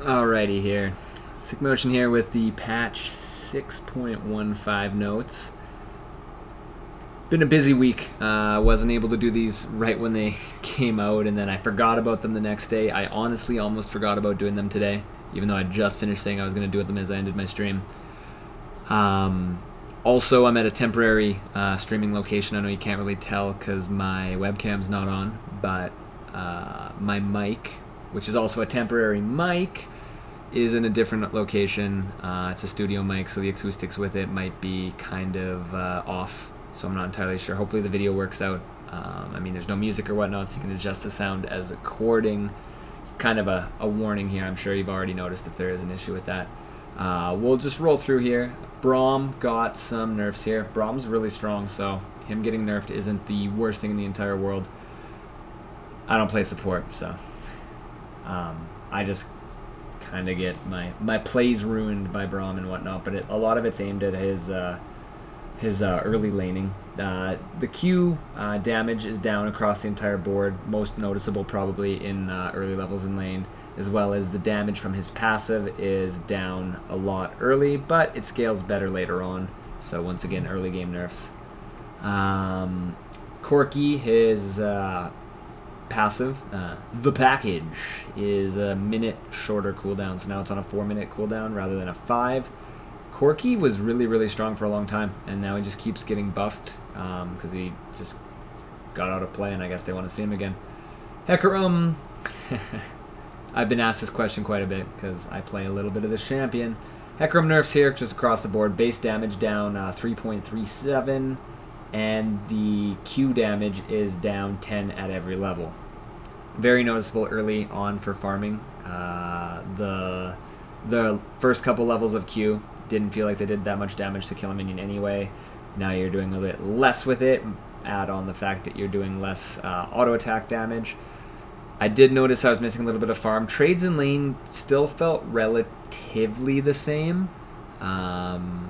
Alrighty here. Sick Motion here with the patch 6.15 notes. Been a busy week. Uh, wasn't able to do these right when they came out, and then I forgot about them the next day. I honestly almost forgot about doing them today, even though I just finished saying I was going to do them as I ended my stream. Um, also, I'm at a temporary uh, streaming location. I know you can't really tell because my webcam's not on, but uh, my mic, which is also a temporary mic, is in a different location. Uh, it's a studio mic, so the acoustics with it might be kind of uh, off. So I'm not entirely sure. Hopefully the video works out. Um, I mean, there's no music or whatnot, so you can adjust the sound as according. It's kind of a, a warning here. I'm sure you've already noticed if there is an issue with that. Uh, we'll just roll through here. Braum got some nerfs here. Braum's really strong, so him getting nerfed isn't the worst thing in the entire world. I don't play support, so um, I just kind of get my my plays ruined by Braum and whatnot. But it, a lot of it's aimed at his uh, his uh, early laning. Uh, the Q uh, damage is down across the entire board, most noticeable probably in uh, early levels in lane, as well as the damage from his passive is down a lot early, but it scales better later on. So once again, early game nerfs. Um, Corki, his uh, passive, uh, the package, is a minute shorter cooldown. So now it's on a four minute cooldown rather than a five. Corki was really, really strong for a long time, and now he just keeps getting buffed because um, he just got out of play, and I guess they want to see him again. Hecarim. I've been asked this question quite a bit because I play a little bit of this champion. Hecarim nerfs here just across the board. Base damage down uh, 3.37 and the Q damage is down 10 at every level. Very noticeable early on for farming. Uh, the the first couple levels of Q didn't feel like they did that much damage to kill a minion anyway. Now you're doing a bit less with it. Add on the fact that you're doing less uh, auto attack damage. I did notice I was missing a little bit of farm. Trades in lane still felt relatively the same. Um,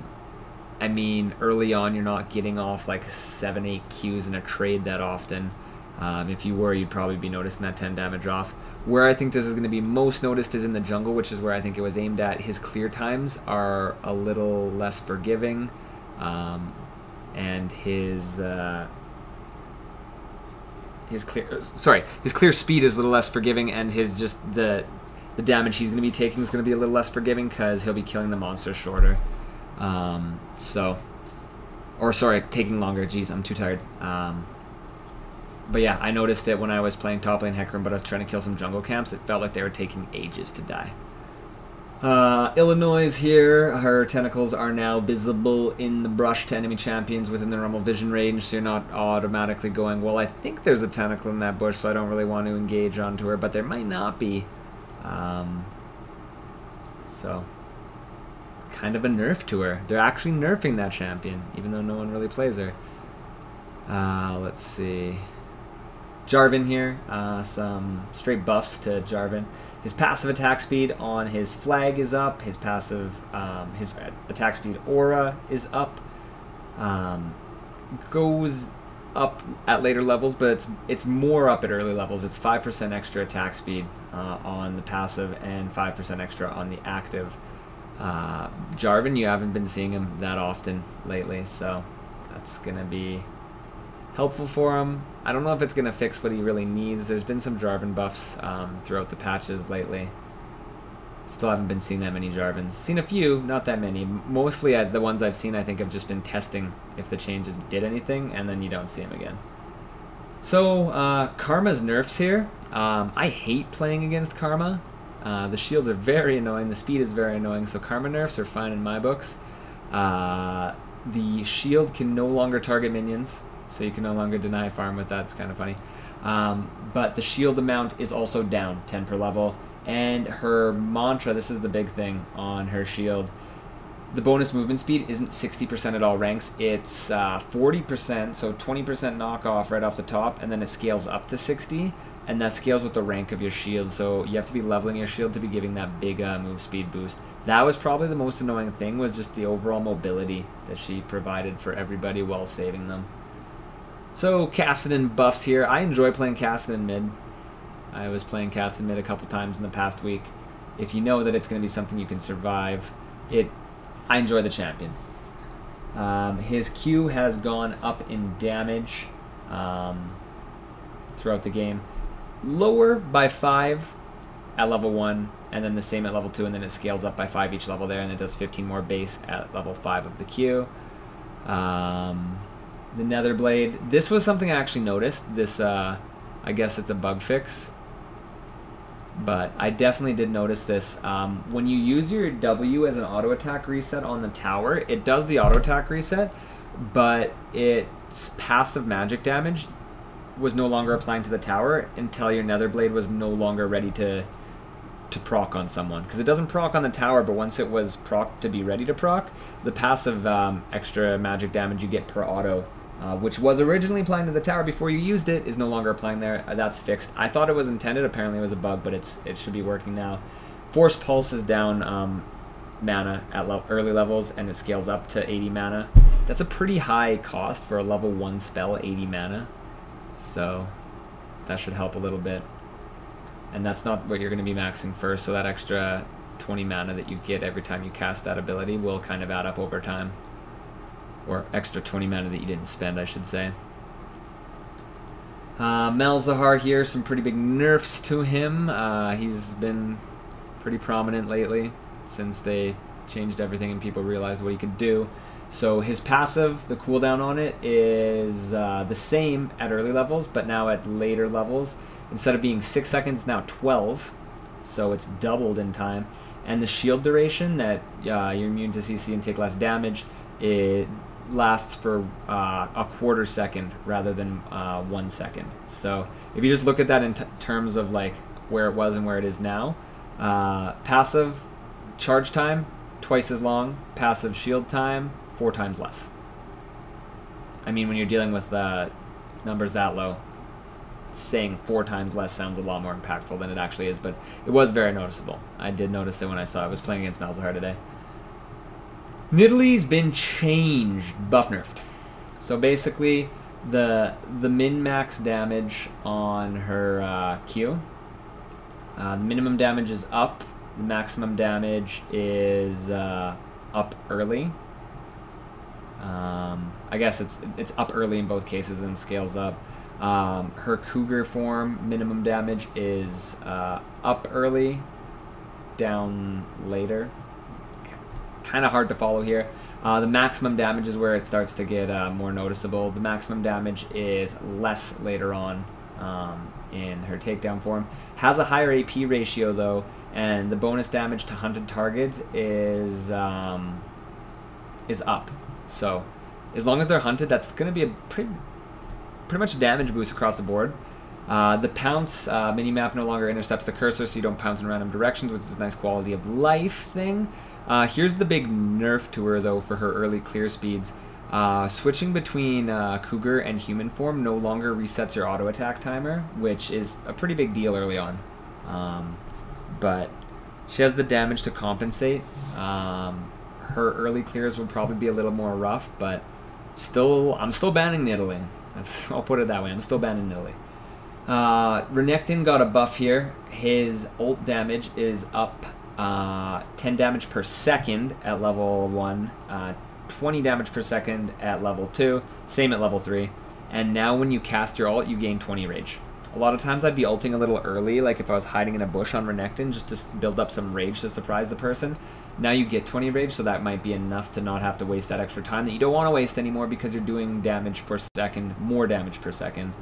I mean, early on, you're not getting off like 7 8 Qs in a trade that often. Um, if you were, you'd probably be noticing that 10 damage off. Where I think this is going to be most noticed is in the jungle, which is where I think it was aimed at. His clear times are a little less forgiving, um, and his uh, his clear uh, sorry his clear speed is a little less forgiving, and his just the the damage he's going to be taking is going to be a little less forgiving because he'll be killing the monster shorter. Um, so, or sorry, taking longer. Jeez, I'm too tired. Um, but yeah, I noticed it when I was playing top lane Hecarim, but I was trying to kill some jungle camps. It felt like they were taking ages to die. Uh, Illaoi here. Her tentacles are now visible in the brush to enemy champions within the normal vision range, so you're not automatically going, well, I think there's a tentacle in that bush, so I don't really want to engage onto her, but there might not be. Um, so, kind of a nerf to her. They're actually nerfing that champion, even though no one really plays her. Uh, let's see. Jarvan here, uh, some straight buffs to Jarvan. His passive attack speed on his flag is up. His passive, um, his attack speed aura is up. Um, goes up at later levels, but it's it's more up at early levels. It's five percent extra attack speed uh, on the passive and five percent extra on the active. Uh, Jarvan, you haven't been seeing him that often lately, so that's going to be helpful for him. I don't know if it's going to fix what he really needs. There's been some Jarvan buffs um, throughout the patches lately. Still haven't been seeing that many Jarvans. Seen a few, not that many. Mostly uh, the ones I've seen I think have just been testing if the changes did anything, and then you don't see them again. So, uh, Karma's nerfs here. Um, I hate playing against Karma. Uh, the shields are very annoying. The speed is very annoying. So Karma nerfs are fine in my books. Uh, the shield can no longer target minions, so you can no longer deny farm with that. It's kind of funny. Um, but the shield amount is also down 10 per level. And her mantra, this is the big thing on her shield. The bonus movement speed isn't 60% at all ranks. It's uh, 40%, so 20% knockoff right off the top, and then it scales up to 60 and that scales with the rank of your shield. So you have to be leveling your shield to be giving that big uh, move speed boost. That was probably the most annoying thing was just the overall mobility that she provided for everybody while saving them. So Kassadin buffs here. I enjoy playing Kassadin mid. I was playing Kassadin mid a couple times in the past week. if you know that it's going to be something you can survive, it. I enjoy the champion. Um, his Q has gone up in damage um, throughout the game, lower by five at level one, and then the same at level two, and then it scales up by five each level there, and it does 15 more base at level five of the queue. Um, the Nether Blade. This was something I actually noticed. This, uh, I guess it's a bug fix but I definitely did notice this. Um, when you use your W as an auto attack reset on the tower, it does the auto attack reset, but its passive magic damage was no longer applying to the tower until your Nether Blade was no longer ready to to proc on someone because it doesn't proc on the tower but once it was proc to be ready to proc the passive um, extra magic damage you get per auto uh, which was originally applying to the tower before you used it, is no longer applying there. Uh, that's fixed. I thought it was intended. Apparently it was a bug, but it's it should be working now. Force Pulse is down um, mana at le early levels, and it scales up to 80 mana. That's a pretty high cost for a level 1 spell, 80 mana. So that should help a little bit. And that's not what you're going to be maxing first, so that extra 20 mana that you get every time you cast that ability will kind of add up over time. Or extra 20 mana that you didn't spend, I should say. Uh, Malzahar here, some pretty big nerfs to him. Uh, he's been pretty prominent lately since they changed everything and people realized what he could do. So his passive, the cooldown on it is uh, the same at early levels, but now at later levels, instead of being 6 seconds, now 12. So it's doubled in time. And the shield duration that uh, you're immune to CC and take less damage, it lasts for uh, a quarter second rather than uh, one second. So if you just look at that in terms of like where it was and where it is now, uh, passive charge time twice as long, passive shield time four times less. I mean, when you're dealing with uh, numbers that low, saying four times less sounds a lot more impactful than it actually is, but it was very noticeable. I did notice it when I saw it. I was playing against Malzahar today. Nidalee's been changed, buff nerfed. So basically, the the min max damage on her uh, Q. Uh, the minimum damage is up. The maximum damage is uh, up early. Um, I guess it's it's up early in both cases and scales up. Um, her Cougar form minimum damage is uh, up early, down later kind of hard to follow here. Uh, the maximum damage is where it starts to get uh, more noticeable. The maximum damage is less later on um, in her takedown form. Has a higher AP ratio though, and the bonus damage to hunted targets is um, is up. So as long as they're hunted, that's going to be a pretty pretty much damage boost across the board. Uh, the pounce uh, mini-map no longer intercepts the cursor, so you don't pounce in random directions, which is a nice quality of life thing. Uh, here's the big nerf to her, though, for her early clear speeds. Uh, switching between uh, Cougar and human form no longer resets your auto attack timer, which is a pretty big deal early on. Um, but she has the damage to compensate. Um, her early clears will probably be a little more rough, but still, I'm still banning Nidalee. That's, I'll put it that way. I'm still banning Nidalee. Uh, Renekton got a buff here. His ult damage is up uh, 10 damage per second at level 1, uh, 20 damage per second at level 2, same at level 3. And now when you cast your ult, you gain 20 rage. A lot of times I'd be ulting a little early, like if I was hiding in a bush on Renekton, just to build up some rage to surprise the person. Now you get 20 rage, so that might be enough to not have to waste that extra time that you don't want to waste anymore because you're doing damage per second, more damage per second.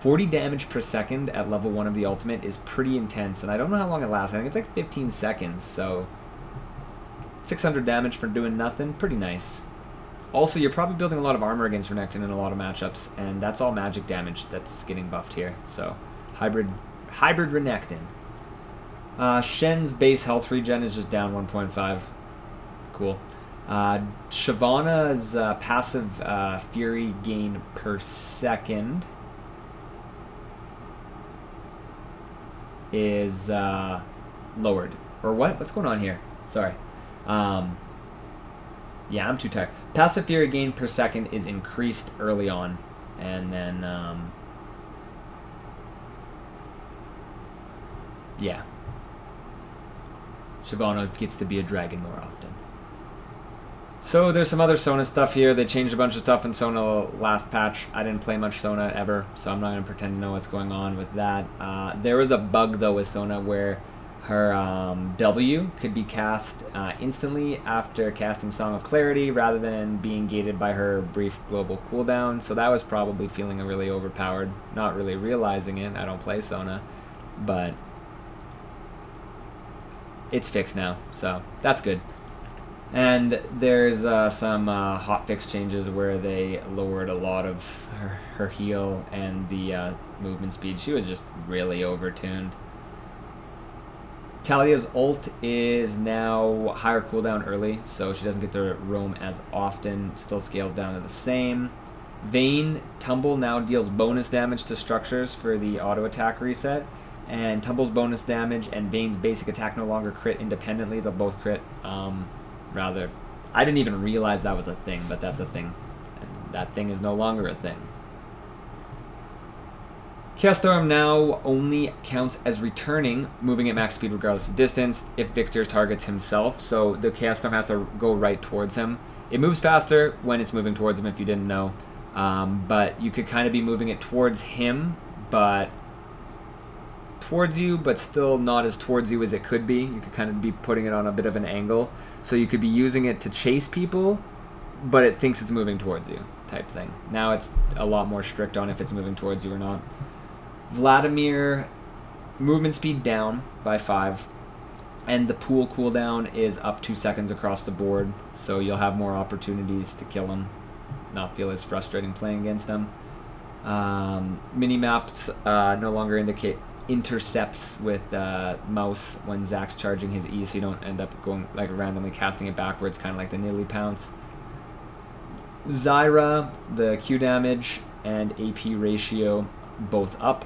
40 damage per second at level 1 of the ultimate is pretty intense, and I don't know how long it lasts. I think it's like 15 seconds, so 600 damage for doing nothing, pretty nice. Also, you're probably building a lot of armor against Renekton in a lot of matchups, and that's all magic damage that's getting buffed here, so hybrid hybrid Renekton. Uh, Shen's base health regen is just down 1.5. Cool. Uh, Shyvana's uh, passive uh, fury gain per second is uh, lowered. Or what? What's going on here? Sorry. Um, yeah, I'm too tired. Passive fury gain per second is increased early on. And then, um, yeah. Shyvana gets to be a dragon more often. So there's some other Sona stuff here. They changed a bunch of stuff in Sona last patch. I didn't play much Sona ever, so I'm not going to pretend to know what's going on with that. Uh, there was a bug, though, with Sona where her um, W could be cast uh, instantly after casting Song of Celerity rather than being gated by her brief global cooldown. So that was probably feeling a really overpowered. Not really realizing it. I don't play Sona, but it's fixed now, so that's good. And there's uh, some uh, hotfix changes where they lowered a lot of her, her heal and the uh, movement speed. She was just really overtuned. Taliyah's ult is now higher cooldown early, so she doesn't get to roam as often. Still scales down to the same. Vayne Tumble now deals bonus damage to structures for the auto attack reset. And Tumble's bonus damage and Vayne's basic attack no longer crit independently. They'll both crit. Um, rather. I didn't even realize that was a thing, but that's a thing. And that thing is no longer a thing. Chaos Storm now only counts as returning, moving at max speed regardless of distance, if Viktor targets himself. So the Chaos Storm has to go right towards him. It moves faster when it's moving towards him, if you didn't know. Um, but you could kind of be moving it towards him, but towards you, but still not as towards you as it could be. You could kind of be putting it on a bit of an angle. So you could be using it to chase people, but it thinks it's moving towards you type thing. Now it's a lot more strict on if it's moving towards you or not. Vladimir, movement speed down by 5. And the pool cooldown is up 2 seconds across the board, so you'll have more opportunities to kill him. Not feel as frustrating playing against them. Um, mini maps uh, no longer indicate intercepts with uh, mouse when Zac's charging his E, so you don't end up going like randomly casting it backwards, kind of like the Nidalee Pounce. Zyra, the Q damage and AP ratio both up.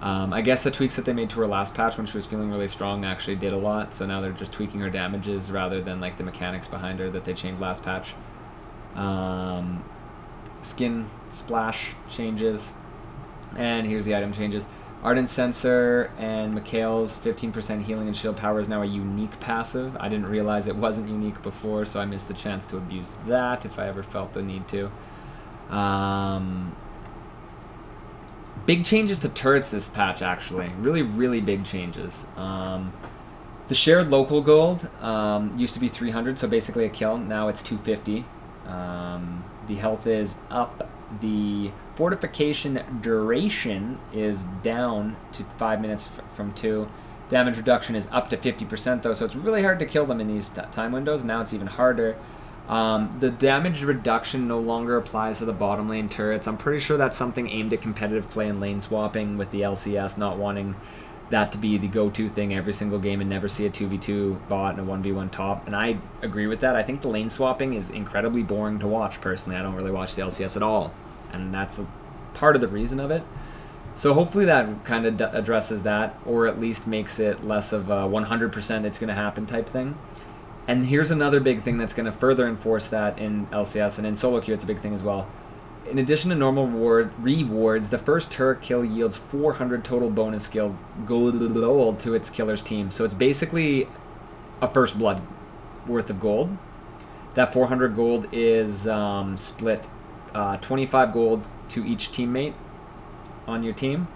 Um, I guess the tweaks that they made to her last patch when she was feeling really strong actually did a lot, so now they're just tweaking her damages rather than like the mechanics behind her that they changed last patch. Um, skin splash changes and here's the item changes. Ardent Censer and Mikael's 15% healing and shield power is now a unique passive. I didn't realize it wasn't unique before, so I missed the chance to abuse that if I ever felt the need to. Um, big changes to turrets this patch, actually. Really, really big changes. Um, the shared local gold um, used to be 300, so basically a kill. Now it's 250. Um, the health is up the fortification duration is down to 5 minutes from 2. Damage reduction is up to 50% though, so it's really hard to kill them in these time windows. Now it's even harder. Um, the damage reduction no longer applies to the bottom lane turrets. I'm pretty sure that's something aimed at competitive play and lane swapping with the LCS not wanting that to be the go-to thing every single game and never see a 2v2 bot and a 1v1 top. And I agree with that. I think the lane swapping is incredibly boring to watch personally. I don't really watch the LCS at all. And that's a part of the reason of it. So hopefully that kind of addresses that or at least makes it less of a 100% it's going to happen type thing. And here's another big thing that's going to further enforce that in LCS and in solo queue it's a big thing as well in addition to normal reward, rewards, the first turret kill yields 400 total bonus skill gold to its killer's team. So it's basically a first blood worth of gold. That 400 gold is um, split uh, 25 gold to each teammate on your team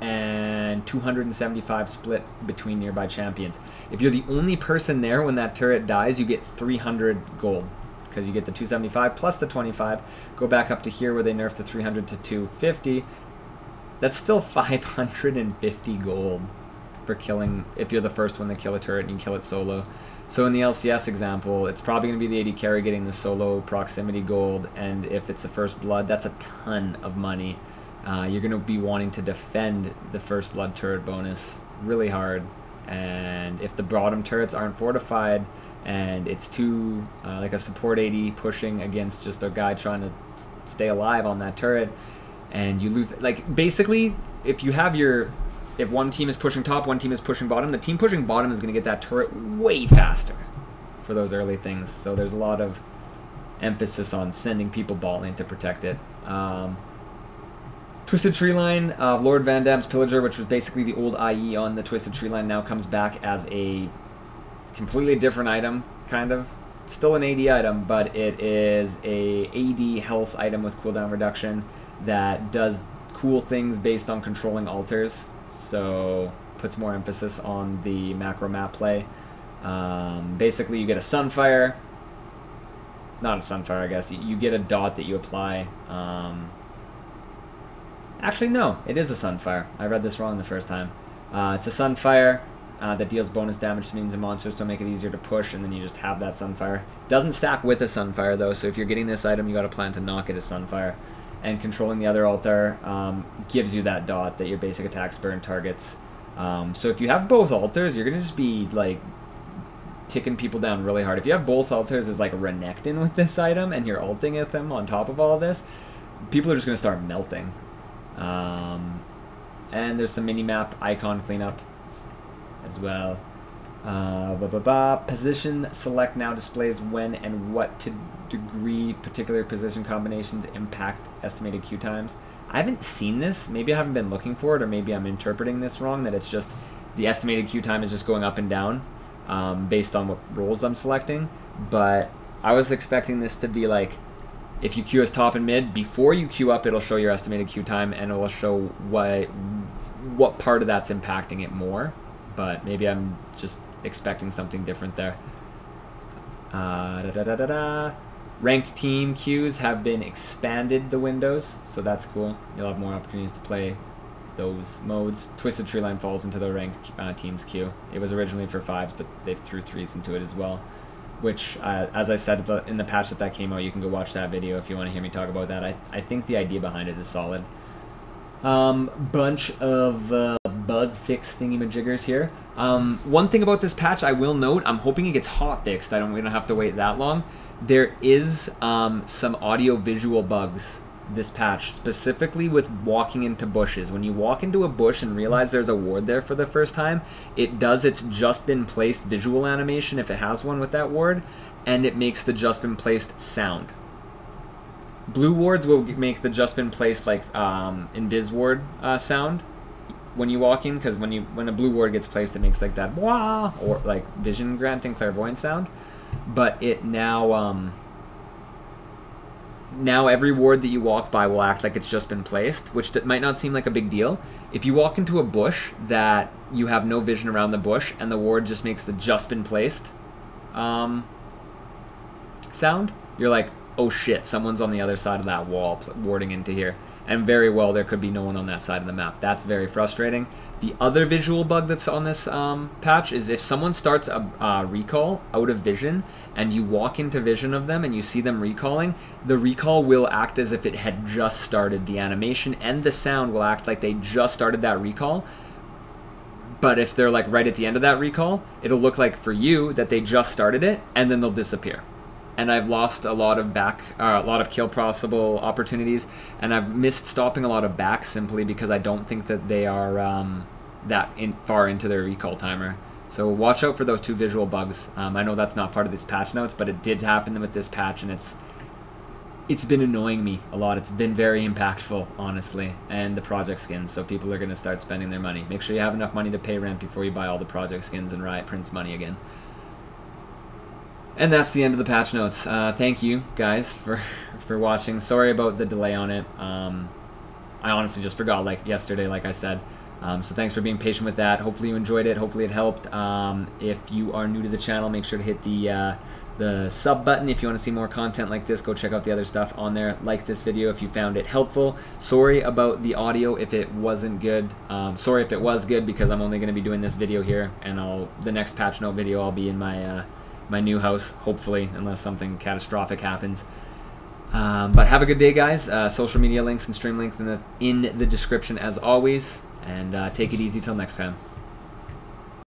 and 275 split between nearby champions. If you're the only person there when that turret dies, you get 300 gold because you get the 275 plus the 25. Go back up to here where they nerfed the 300 to 250. That's still 550 gold for killing, if you're the first one to kill a turret and you kill it solo. So in the LCS example, it's probably going to be the AD carry getting the solo proximity gold, and if it's the first blood, that's a ton of money. Uh, you're going to be wanting to defend the first blood turret bonus really hard, and if the bottom turrets aren't fortified, and it's two uh, like a support AD pushing against just a guy trying to stay alive on that turret, and you lose. Like basically, if you have your if one team is pushing top, one team is pushing bottom, the team pushing bottom is going to get that turret way faster for those early things. So there's a lot of emphasis on sending people ball in to protect it. Um, Twisted Tree Line of Lord Van Damm's Pillager, which was basically the old IE on the Twisted Tree Line, now comes back as a completely different item, kind of. Still an AD item, but it is a AD health item with cooldown reduction that does cool things based on controlling altars. So puts more emphasis on the macro map play. Um, basically, you get a Sunfire. Not a Sunfire, I guess. You, get a dot that you apply. Um, actually, no. It is a Sunfire. I read this wrong the first time. Uh, it's a Sunfire uh, that deals bonus damage to minions and monsters to make it easier to push, and then you just have that Sunfire. Doesn't stack with a Sunfire, though, so if you're getting this item, you got to plan to knock it as Sunfire. And controlling the other altar um, gives you that dot that your basic attacks burn targets. Um, so if you have both altars, you're going to just be, like, ticking people down really hard. If you have both altars as, like, Renekton with this item, and you're ulting at them on top of all of this, people are just going to start melting. Um, and there's some mini-map icon cleanup as well. Uh. Position select now displays when and what to degree particular position combinations impact estimated queue times. I haven't seen this. Maybe I haven't been looking for it, or maybe I'm interpreting this wrong, that it's just the estimated queue time is just going up and down um, based on what roles I'm selecting. But I was expecting this to be like, if you queue as top and mid, before you queue up, it'll show your estimated queue time, and it will show what, what part of that's impacting it more. But maybe I'm just expecting something different there. Uh, da, da, da, Ranked team queues have been expanded the windows, so that's cool. You'll have more opportunities to play those modes. Twisted Tree Line falls into the ranked uh, teams queue. It was originally for fives, but they threw threes into it as well. Which, uh, as I said in the patch that that came out, you can go watch that video if you want to hear me talk about that. I, I think the idea behind it is solid. Um, bunch of uh, bug fix thingy-majiggers here. Um, one thing about this patch I will note, I'm hoping it gets hot fixed. I don't, we don't have to wait that long there is um, some audio visual bugs this patch, specifically with walking into bushes. When you walk into a bush and realize there's a ward there for the first time, it does its just been placed visual animation if it has one with that ward, and it makes the just been placed sound. Blue wards will make the just been placed like um, invis ward uh, sound when you walk in, because when you when a blue ward gets placed, it makes like that wah or like vision granting clairvoyant sound but it now um, now every ward that you walk by will act like it's just been placed, which might not seem like a big deal. If you walk into a bush that you have no vision around the bush and the ward just makes the just been placed um, sound, you're like, oh shit, someone's on the other side of that wall warding into here and very well there could be no one on that side of the map. That's very frustrating. The other visual bug that's on this um, patch is if someone starts a uh, recall out of vision and you walk into vision of them and you see them recalling, the recall will act as if it had just started. The animation and the sound will act like they just started that recall. But if they're like right at the end of that recall, it'll look like for you that they just started it and then they'll disappear and I've lost a lot of back, uh, a lot of kill possible opportunities, and I've missed stopping a lot of back simply because I don't think that they are um, that in, far into their recall timer. So watch out for those two visual bugs. Um, I know that's not part of this patch notes, but it did happen with this patch, and it's it's been annoying me a lot. It's been very impactful, honestly, and the project skins. So people are going to start spending their money. Make sure you have enough money to pay rent before you buy all the project skins and Riot Prince money again. And that's the end of the patch notes. Uh, thank you guys for for watching. Sorry about the delay on it. Um, I honestly just forgot like yesterday, like I said. Um, so thanks for being patient with that. Hopefully you enjoyed it. Hopefully it helped. Um, if you are new to the channel, make sure to hit the uh, the sub button if you want to see more content like this. Go check out the other stuff on there. Like this video if you found it helpful. Sorry about the audio if it wasn't good. Um, sorry if it was good because I'm only going to be doing this video here, and I'll the next patch note video I'll be in my. Uh, my new house, hopefully, unless something catastrophic happens. Um, but have a good day, guys. Uh, social media links and stream links in the in the description as always, and uh, take it easy till next time.